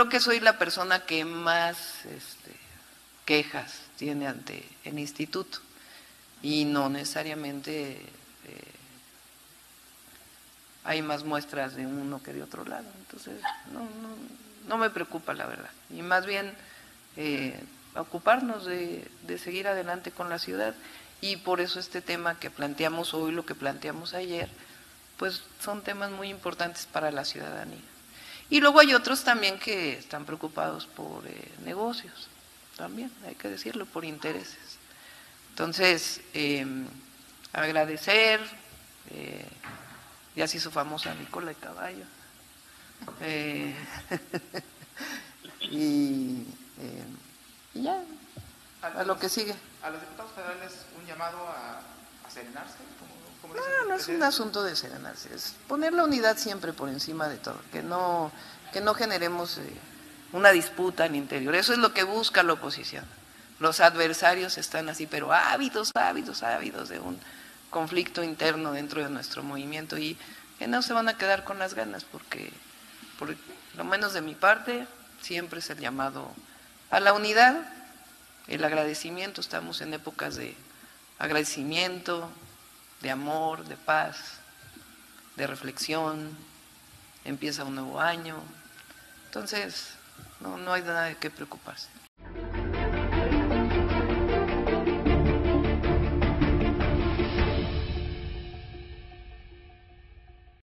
Creo que soy la persona que más este, quejas tiene ante el instituto y no necesariamente eh, hay más muestras de uno que de otro lado. Entonces, no, no, no me preocupa la verdad. Y más bien eh, ocuparnos de, de seguir adelante con la ciudad y por eso este tema que planteamos hoy, lo que planteamos ayer, pues son temas muy importantes para la ciudadanía. Y luego hay otros también que están preocupados por eh, negocios, también, hay que decirlo, por intereses. Entonces, eh, agradecer, eh, ya se hizo famosa Nicola de Caballo, eh, y, eh, y ya, a lo que sigue. A los diputados federales un llamado a, a serenarse. como- como dice es un asunto de serenarse, es poner la unidad siempre por encima de todo, que no, que no generemos eh, una disputa al interior. Eso es lo que busca la oposición. Los adversarios están así, pero ávidos, ávidos, ávidos de un conflicto interno dentro de nuestro movimiento y que no se van a quedar con las ganas, porque por lo menos de mi parte siempre es el llamado a la unidad, el agradecimiento, estamos en épocas de agradecimiento, de amor, de paz, de reflexión, empieza un nuevo año. Entonces, no, no hay nada de qué preocuparse.